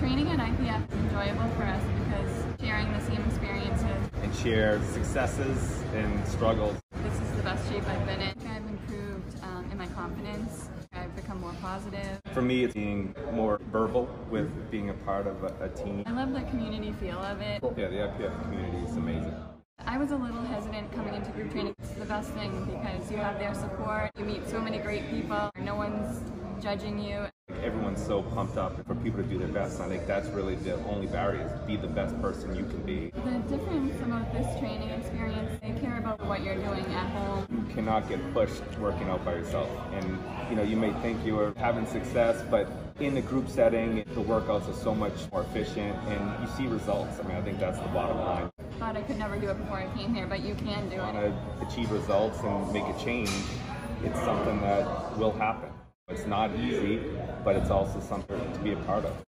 Training at IPF is enjoyable for us because sharing the same experiences. And share successes and struggles. This is the best shape I've been in. I've improved um, in my confidence. I've become more positive. For me, it's being more verbal with being a part of a, a team. I love the community feel of it. Yeah, the IPF community is amazing. I was a little hesitant coming into group training. It's the best thing because you have their support. You meet so many great people. No one's judging you. Everyone's so pumped up for people to do their best. I think that's really the only barrier is be the best person you can be. The difference about this training experience, they care about what you're doing at home. You cannot get pushed working out by yourself. And you know, you may think you are having success, but in the group setting, the workouts are so much more efficient and you see results. I mean, I think that's the bottom line. Thought I could never do it before I came here, but you can do Want it. to achieve results and make a change, it's something that will happen. It's not easy, but it's also something to be a part of.